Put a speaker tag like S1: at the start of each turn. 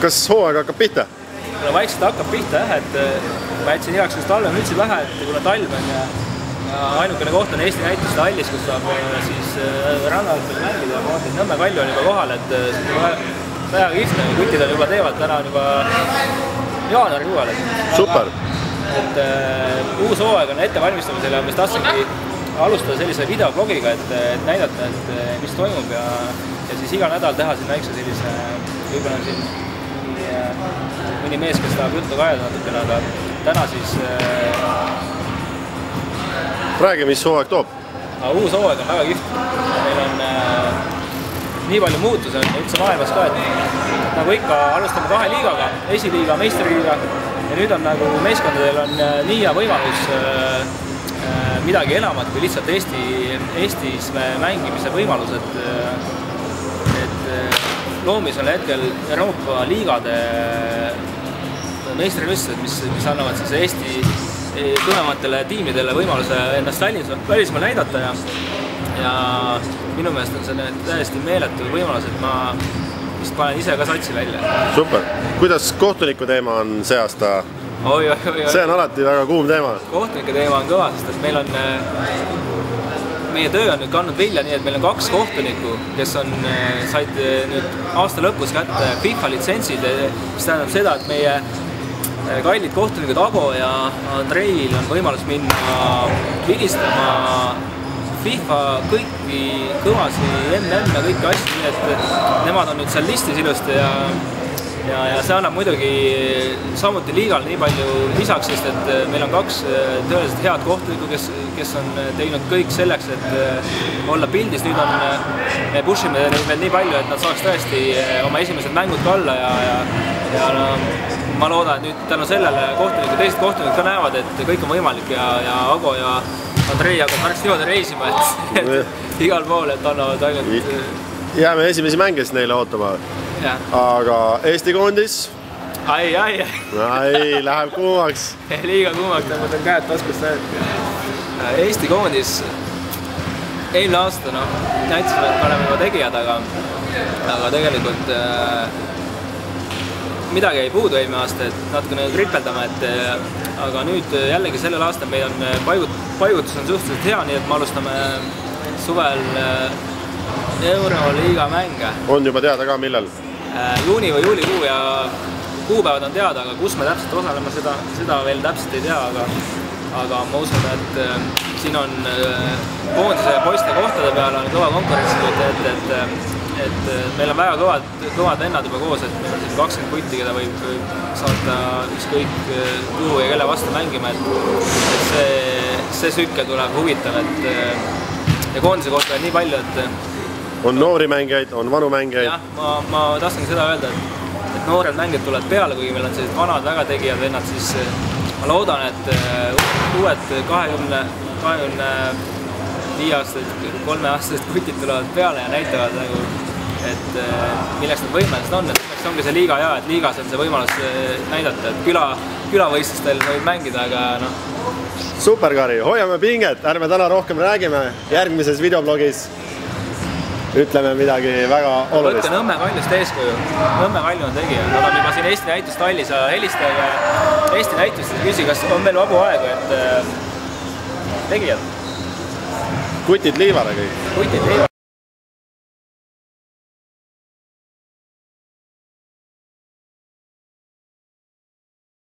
S1: kas hooaeg hakkab pihta?
S2: no vaikselt hakkab pihta jah, et äh, ma jätsin igaks juhuks talvemütsi pähe, et kuna talv on ja, ainukene koht on Eesti näitus hallis, kus saab äh, siis äh, rannajalgpalli mängida ja ma vaatan, et Nõmme Kalju on juba kohal, et see on väga kihvt, kutid on juba teevad, täna on juba jaanuari kuuel.
S1: super.
S2: et uh, uus hooaeg on ettevalmistamisel ja ma just tahtsingi alustada sellise videoblogiga, et, et näidata, et mis toimub ja, ja siis iga nädal teha siin väikse sellise, võib-olla siin mõni mees, kes tahab juttu ka ajada natukene, aga täna siis äh,.
S1: räägi, mis hooaeg toob?
S2: uus hooaeg on väga kihvt, meil on äh, nii palju muutusi on üldse maailmas ka, et nagu ikka, alustame kahe liigaga, esiliiga, meistriliiga ja nüüd on nagu meeskondadel on nii hea võimalus äh, midagi enamat kui lihtsalt Eesti, Eestis mängimise võimalused. et loomisel hetkel Euroopa liigade meistrivõistlused, mis, mis annavad siis Eesti tugevamatele tiimidele võimaluse ennast välis, välismaal näidata ja ja minu meelest on see täiesti meeletu võimalus, et ma vist panen ise ka satsi välja.
S1: super, kuidas kohtuniku teema on see aasta see on alati väga kuum teema.
S2: kohtunike teema on kõva, sest et meil on, äh, meie töö on nüüd kandnud vilja, nii et meil on kaks kohtunikku, kes on, äh, said nüüd aasta lõpus kätte FIFA litsentsid, mis tähendab seda, et meie kallid kohtunikud Ago ja Andreil on võimalus minna vilistama FIFA kõiki kõvasi MM-e kõiki asju, nii et nemad on nüüd seal listis ilusti ja ja, ja see annab muidugi samuti liigale nii palju lisaks, sest et äh, meil on kaks äh, tõeliselt head kohtunikku, kes, kes on äh, teinud kõik selleks, et olla pildis, nüüd on, me push ime neid veel nii palju, et nad saaks tõesti oma esimesed mängud ka alla ja, ja, ja no, ma loodan, et nüüd tänu sellele kohtunikud, teised kohtunikud ka näevad, et kõik on võimalik ja, ja Ago ja Andrei hakkavad märksa niimoodi reisima, et, et igal pool, et annavad ainult
S1: jääme esimesi mänge siis neile ootama aga Eesti koondis?
S2: ai, ai,
S1: ai, läheb kuumaks
S2: liiga kuumaks, tõmban käed taskust välja. Eesti koondis eelmine aasta noh, näitasime, et me oleme juba tegijad, aga, aga tegelikult äh, midagi jäi puudu eelmine aasta, et natukene kripeldame, et äh, aga nüüd jällegi sellel aastal meil on äh, paigut-, paigutus on suhteliselt hea, nii et me alustame suvel äh, Euroliiga mänge.
S1: on juba teada ka, millal?
S2: Äh, juuni või juulikuu ja kuupäevad on teada, aga kus me täpselt osaleme, seda, seda veel täpselt ei tea, aga aga ma usun, et äh, siin on äh, koondise poiste kohtade peal on kõva konkurents nüüd, et, et et äh, meil on väga kõvad, kõvad vennad juba koos, et meil on siin kakskümmend putti, keda võib, võib saata ükskõik äh, kuhu ja kelle vastu mängima, et et see, see tsükkel tuleb huvitav, et ja koondise kohta on nii palju, et
S1: on noori mängijaid, on vanu mängijaid.
S2: jah, ma, ma tahtsingi seda öelda, et, et noored mängijad tulevad peale, kuigi meil on sellised vanad väga tegijad vennad, siis eh, ma loodan, et eh, uued kahekümne, kahekümne viie aastased, kolmeaastased kutid tulevad peale ja näitavad nagu, et eh, milleks nad võimelised on, et selleks ongi see liiga hea, et liigas on see võimalus näidata, et küla, külavõistlustel võib mängida, aga noh.
S1: super, Kari, hoiame pinget, ärme täna rohkem räägime, järgmises videoblogis ütleme midagi väga olulist.
S2: võtke Nõmme Kaljust eeskuju. Nõmme Kalju on tegija, nad on juba siin Eesti näitust tallis ja helistage Eesti näitust ja küsi, kas on veel vabu aegu, et äh, tegijad.
S1: kutid liivale kõik.
S2: kutid liivale.